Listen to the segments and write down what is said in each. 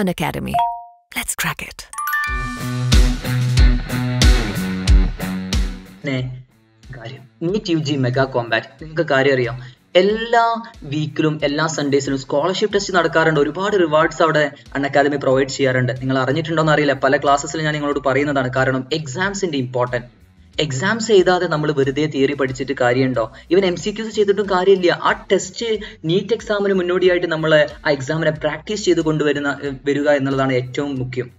An Academy. Let's crack it. കാര്യം. NEET U G mega compact നിങ്ങൾക്ക് കാര്യം അറിയാം. എല്ലാ വീക്കിലും എല്ലാ സൺഡേസിലും സ്കോളർഷിപ്പ് ടെസ്റ്റ് നടക്കാറുണ്ട്. ഒരുപാട് റിവാർഡ്സ് അവിടെ അൺ അക്കാദമി പ്രൊവൈഡ് ചെയ്യാറുണ്ട്. നിങ്ങൾ അറിഞ്ഞിട്ടുണ്ടോ എന്ന് അറിയില്ല. പല ക്ലാസ്സസിൽ ഞാൻ നിങ്ങളോട് പറയുന്നതാണ്. കാരണം എക്സാംസിന്റെ ഇമ്പോർട്ടന്റ് എക്സാംസ് എഴുതാതെ നമ്മൾ വെറുതെ തിയറി പഠിച്ചിട്ട് കാര്യമുണ്ടോ? ഇവൻ എം സി ക്യൂസ് ചെയ്തിട്ടും കാര്യമില്ല. ആ ടെസ്റ്റ് നീറ്റ് എക്സാമിന് മുന്നോടിയായിട്ട് നമ്മൾ ആ എക്സാമിനെ പ്രാക്ടീസ് ചെയ്ത് കൊണ്ടുവരുന്ന വരിക എന്നുള്ളതാണ് ഏറ്റവും മുഖ്യം.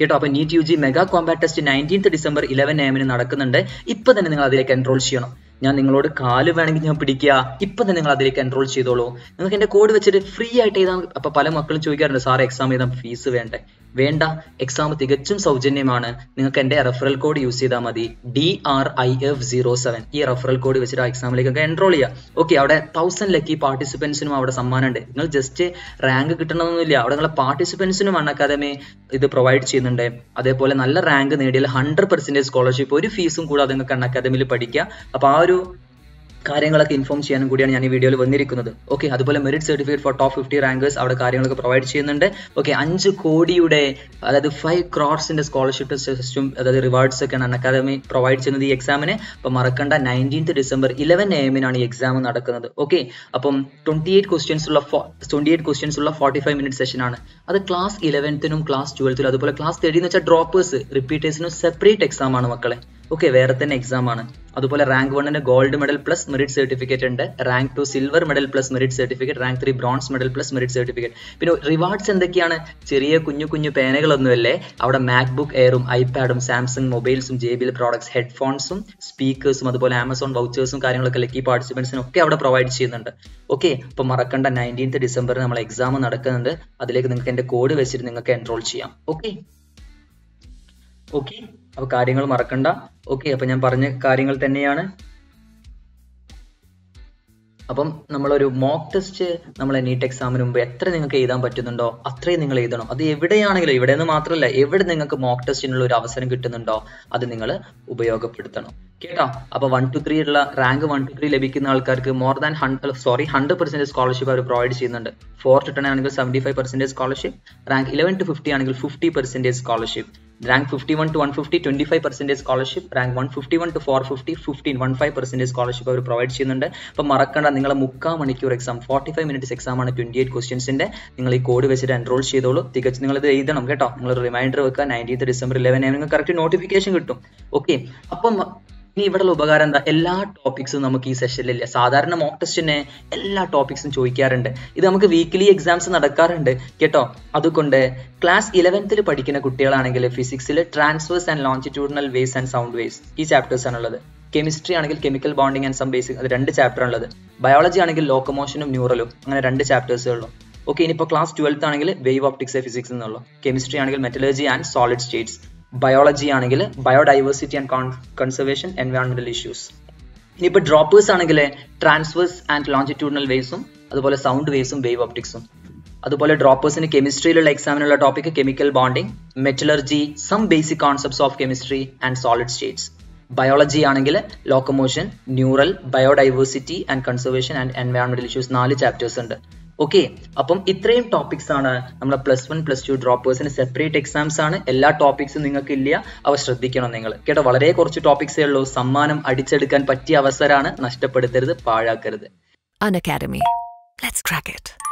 കേട്ടോ? അപ്പൊ NEET U G mega compact test nineteenth December Eleven എമ്മിന് നടക്കുന്നുണ്ട്. ഇപ്പൊ തന്നെ നിങ്ങൾ അതിലേക്ക് എൻറോൾ ചെയ്യണം. ഞാൻ നിങ്ങളോട് കാൽ വേണമെങ്കിൽ ഞാൻ പിടിക്കുക. ഇപ്പൊ തന്നെ നിങ്ങൾ അതിലേക്ക് എൻറോൾ ചെയ്തോളൂ. നിങ്ങൾക്ക് എന്റെ കോഡ് വെച്ചിട്ട് ഫ്രീ ആയിട്ട് എഴുതാൻ അപ്പൊ പല മക്കളും ചോദിക്കാറുണ്ട് സാർ എക്സാം എഴുതാൻ ഫീസ് വേണ്ടേ? വേണ്ട. എക്സാം തികച്ചും സൗജന്യമാണ്. നിങ്ങൾക്ക് എന്റെ റെഫറൽ കോഡ് യൂസ് ചെയ്താൽ മതി. D R I F zero seven ഈ റെഫറൽ കോഡ് വെച്ചിട്ട് ആ എക്സാമിലേക്ക് എൻറോൾ ചെയ്യാം. ഓക്കെ അവിടെ തൗസൻഡ് ലക്കി പാർട്ടിസിപ്പൻസിനും അവിടെ സമ്മാനമുണ്ട്. നിങ്ങൾ ജസ്റ്റ് റാങ്ക് കിട്ടണമെന്നില്ല. അവിടെ നിങ്ങളെ പാർട്ടിസിപ്പൻസിനും അൺ അക്കാദമി ഇത് പ്രൊവൈഡ് ചെയ്യുന്നുണ്ട്. അതേപോലെ നല്ല റാങ്ക് നേടിയാൽ ഹൺഡ്രഡ് പെർസെന്റേജ് സ്കോളർഷിപ്പ് ഒരു ഫീസും കൂടാതെ നിങ്ങൾക്ക് അൺ അക്കാദമിയിൽ പഠിക്കുക അപ്പൊ ആ ഒരു കാര്യങ്ങളൊക്കെ ഇൻഫോം ചെയ്യാനും കൂടിയാണ് ഞാൻ ഈ വീഡിയോയിൽ വന്നിരിക്കുന്നത്. ഓക്കെ അതുപോലെ merit certificate for top fifty rankers അവിടെ കാര്യങ്ങളൊക്കെ പ്രൊവൈഡ് ചെയ്യുന്നുണ്ട്. ഓക്കെ അഞ്ച് കോടിയുടെ അതായത് ഫൈവ് ക്രോഡ്സിന്റെ സ്കോളർഷിപ്പ് സിസ്റ്റം അതായത് റിവാർഡ്സ് ഒക്കെയാണ് അൺ അക്കാദമി പ്രൊവൈഡ് ചെയ്യുന്നത് ഈ എക്സാമിന് അപ്പൊ മറക്കണ്ട നയന്റീൻത്ത് ഡിസംബർ ഇലവൻ എ എമ്മിനാണ് ഈ എക്സാം നടക്കുന്നത്. ഓക്കെ അപ്പം ട്വന്റി എയ്റ്റ് ക്വസ്റ്റ്യൻസ് ഉള്ള ട്വന്റി എയ്റ്റ് ക്വസ്റ്റ്യൻസ് ഉള്ള ഫോർട്ടി ഫൈവ് മിനിറ്റ് സെഷൻ ആണ്. അത് ക്ലാസ് ഇലവൻത്തിനും ക്ലാസ് ട്വൽത്തിനും അതുപോലെ ക്ലാസ് തേർട്ടി എന്ന് വെച്ചാൽ ഡ്രോപ്പേഴ്സ് റിപ്പീറ്റേഴ്സിനും സെപ്പറേറ്റ് എക്സാം ആണ് മക്കളെ. ഓക്കെ വേറെ തന്നെ എക്സാം ആണ്. അതുപോലെ റാങ്ക് വണ്ണിന് gold medal plus merit certificate ഉണ്ട്. Rank two silver medal plus merit certificate rank three bronze medal plus merit certificate പിന്നെ റിവാർഡ്സ് എന്തൊക്കെയാണ്? ചെറിയ കുഞ്ഞു കുഞ്ഞു പേനകളൊന്നുമല്ലേ? അവിടെ മാക്ബുക്ക് എയറും ഐപാഡും സാംസങ് മൊബൈൽസും ജെ ബി എൽ പ്രോഡക്ട്സ് ഹെഡ്ഫോൺസും സ്പീക്കേഴ്സും അതുപോലെ ആമസോൺ വൗച്ചേഴ്സും കാര്യങ്ങളൊക്കെ ലക്കി പാർട്ടിസിപ്പൻസിനും ഒക്കെ അവിടെ പ്രൊവൈഡ് ചെയ്യുന്നുണ്ട്. ഓക്കെ അപ്പൊ മറക്കണ്ട. നയന്റീൻത്ത് ഡിസംബറിൽ നമ്മൾ എക്സാം നടക്കുന്നുണ്ട്. അതിലേക്ക് നിങ്ങൾക്ക് എന്റെ കോഡ് വെച്ചിട്ട് നിങ്ങൾക്ക് എൻറോൾ ചെയ്യാം. ഓക്കെ ഓക്കെ അപ്പൊ കാര്യങ്ങൾ മറക്കണ്ട. ഓക്കെ അപ്പൊ ഞാൻ പറഞ്ഞ കാര്യങ്ങൾ തന്നെയാണ്. അപ്പം നമ്മളൊരു മോക്ക് ടെസ്റ്റ് നമ്മളെ നീറ്റ് എക്സാമിന് മുമ്പ് എത്ര നിങ്ങൾക്ക് എഴുതാൻ പറ്റുന്നുണ്ടോ അത്രയും നിങ്ങൾ എഴുതണം. അത് എവിടെയാണെങ്കിലും ഇവിടെ നിന്ന് മാത്രമല്ല എവിടെ നിങ്ങൾക്ക് മോക്ക് ടെസ്റ്റിനുള്ള ഒരു അവസരം കിട്ടുന്നുണ്ടോ അത് നിങ്ങൾ ഉപയോഗപ്പെടുത്തണം. കേട്ടോ? അപ്പൊ വൺ ടു ത്രീ ഉള്ള റാങ്ക് വൺ ടു ത്രീ ലഭിക്കുന്ന ആൾക്കാർക്ക് more than hundred sorry hundred percentage scholarship അവർ പ്രൊവൈഡ് ചെയ്യുന്നുണ്ട്. ഫോർ ടു ടെൻ ആണെങ്കിൽ seventy five percentage scholarship rank eleven to fifty ആണെങ്കിൽ fifty percentage scholarship rank fifty one to one fifty twenty five percentage scholarship rank one fifty one to four fifty fifteen one five percentage scholarship our provide ചെയ്യുന്നുണ്ട്. അപ്പൊ മറക്കണ്ട നിങ്ങളെ മുക്കാൽ മണിക്കൂർ exam forty five minutes exam ആണ് twenty eight ക്വസ്റ്റ്യൻസിന്റെ നിങ്ങൾ ഈ കോഡ് വെച്ചിട്ട് എൻറോൾ ചെയ്തോളൂ. തികച്ച് നിങ്ങൾ ഇത് എഴുതണം കേട്ടോ. നിങ്ങൾ റിമൈൻഡർ വെക്കുക. നയന്റീൻത്ത് ഡിസംബർ ഇലവൻ നിങ്ങൾക്ക് കറക്റ്റ് നോട്ടിഫിക്കേഷൻ കിട്ടും. ഓക്കെ അപ്പം ഇനി ഇവിടെയുള്ള ഉപകാരം എന്താ? എല്ലാ ടോപ്പിക്സും നമുക്ക് ഈ സെഷനിലില്ല സാധാരണ മോക്ക് ടെസ്റ്റിനെ എല്ലാ ടോപ്പിക്സും ചോദിക്കാറുണ്ട്. ഇത് നമുക്ക് വീക്ക്ലി എക്സാംസ് നടക്കാറുണ്ട്. കേട്ടോ? അതുകൊണ്ട് ക്ലാസ് ഇലവൻത്തിൽ പഠിക്കുന്ന കുട്ടികളാണെങ്കിൽ ഫിസിക്സിൽ transverse and longitudinal waves and sound waves ഈ ചാപ്റ്റേഴ്സ് ആണുള്ളത് കെമിസ്ട്രി ആണെങ്കിൽ chemical bonding and some basic അത് രണ്ട് ചാപ്റ്റർ ഉള്ളത്. ബയോളജി ആണെങ്കിൽ ലോക്കോമോഷനും ന്യൂറലും അങ്ങനെ രണ്ട് ചാപ്റ്റേഴ്സേ ഉള്ളൂ. ഓക്കെ ഇനിയിപ്പോൾ ക്ലാസ് ട്വൽത്ത് ആണെങ്കിൽ വേവ് ഓപ്റ്റിക്സ് ഫിസിക്സ് എന്നുള്ളൂ കെമിസ്ട്രി ആണെങ്കിൽ metallurgy and solid states biology ആണെങ്കിൽ ബയോഡൈവേഴ്സിറ്റി ആൻഡ് കൺസർവേഷൻ എൻവയോൺമെന്റൽ ഇഷ്യൂസ് ഇനിയിപ്പോൾ ഡ്രോപ്പേഴ്സ് ആണെങ്കിൽ ട്രാൻസ്ഫേഴ്സ് ആൻഡ് ലോഞ്ചിറ്റ്യൂഡിനൽ വേവ്സും അതുപോലെ സൗണ്ട് വേവ്സും വേവ് ഓപ്റ്റിക്സും അതുപോലെ ഡ്രോപ്പേഴ്സിന് കെമിസ്ട്രിയിലുള്ള എക്സാമിനുള്ള topic chemical bonding metallurgy some basic concepts of chemistry and solid states biology ആണെങ്കിൽ locomotion neural biodiversity and conservation and എൻവയോൺമെന്റൽ issues നാല് ചാപ്റ്റേഴ്സ് ഉണ്ട്. ഓക്കെ അപ്പം ഇത്രയും ടോപ്പിക്സ് ആണ് നമ്മളെ പ്ലസ് വൺ പ്ലസ് ടു ഡ്രോപ്പേഴ്സിന് സെപ്പറേറ്റ് എക്സാംസ് ആണ്. എല്ലാ ടോപ്പിക്സും നിങ്ങൾക്ക് ഇല്ല. അവ ശ്രദ്ധിക്കണം നിങ്ങൾ. കേട്ടോ വളരെ കുറച്ച് ടോപ്പിക്സേ ഉള്ളൂ. സമ്മാനം അടിച്ചെടുക്കാൻ പറ്റിയ അവസരമാണ് നഷ്ടപ്പെടുത്തരുത് പാഴാക്കരുത്. Academy. Let's crack it.